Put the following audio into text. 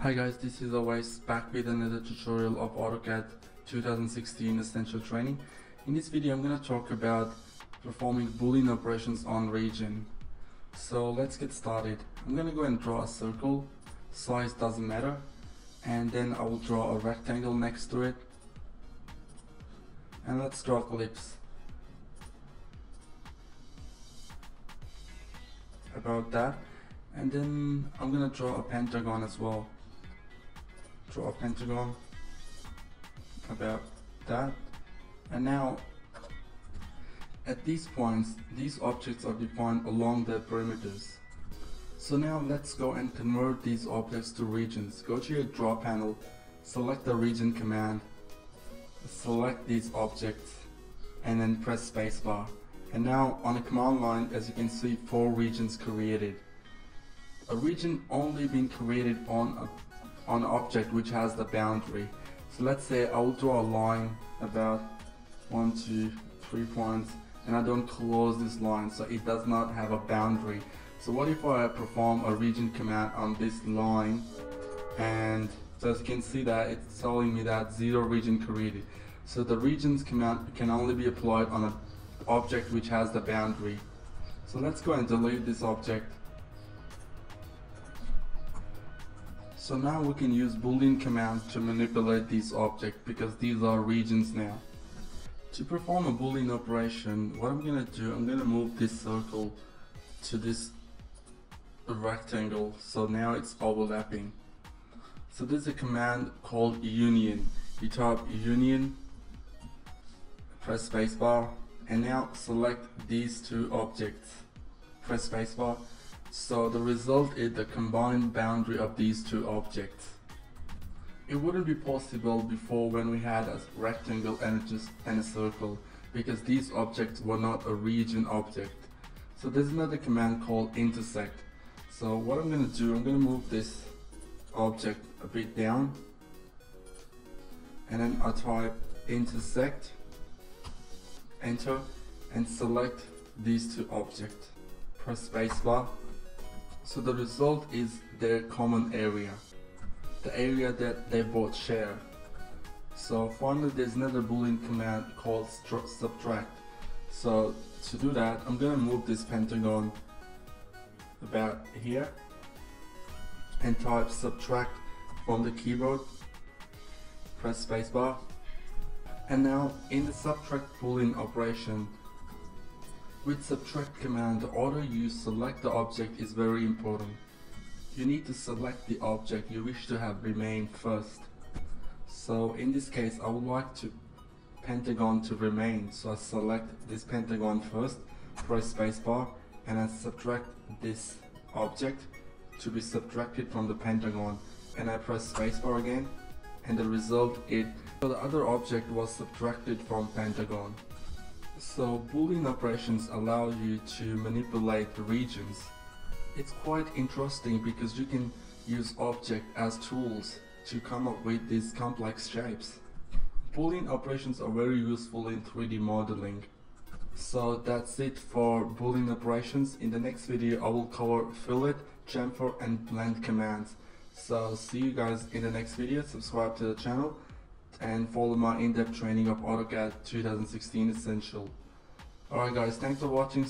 Hi guys, this is Awais back with another tutorial of AutoCAD 2016 Essential Training. In this video I'm going to talk about performing boolean operations on region. So let's get started. I'm going to go and draw a circle, size doesn't matter, and then I will draw a rectangle next to it. And let's draw ellipse. About that. And then I'm gonna draw a pentagon as well draw a pentagon about that. And now at these points these objects are defined along their perimeters. So now let's go and convert these objects to regions. Go to your draw panel select the region command select these objects and then press spacebar. And now on the command line as you can see four regions created. A region only being created on a on an object which has the boundary. So let's say I will draw a line about one, two, three points and I don't close this line so it does not have a boundary. So what if I perform a region command on this line and so as you can see that it's telling me that zero region created. So the regions command can only be applied on an object which has the boundary. So let's go and delete this object So now we can use boolean commands to manipulate these objects because these are regions now. To perform a boolean operation, what I'm gonna do, I'm gonna move this circle to this rectangle so now it's overlapping. So there's a command called union. You type union, press spacebar, and now select these two objects. Press spacebar so the result is the combined boundary of these two objects. It wouldn't be possible before when we had a rectangle and, just, and a circle because these objects were not a region object. So there's another command called intersect. So what I'm going to do, I'm going to move this object a bit down and then I type intersect, enter and select these two objects. Press spacebar so the result is their common area, the area that they both share. So finally there's another boolean command called subtract. So to do that I'm gonna move this pentagon about here and type subtract from the keyboard press spacebar and now in the subtract boolean operation with subtract command, the order you select the object is very important. You need to select the object you wish to have remain first. So in this case, I would like to pentagon to remain. So I select this pentagon first, press spacebar, and I subtract this object to be subtracted from the pentagon. And I press spacebar again, and the result is so the other object was subtracted from pentagon. So Boolean operations allow you to manipulate the regions. It's quite interesting because you can use objects as tools to come up with these complex shapes. Boolean operations are very useful in 3D modeling. So that's it for Boolean operations. In the next video I will cover fillet, chamfer and blend commands. So see you guys in the next video. Subscribe to the channel and follow my in-depth training of AutoCAD 2016 Essential. Alright guys, thanks for watching.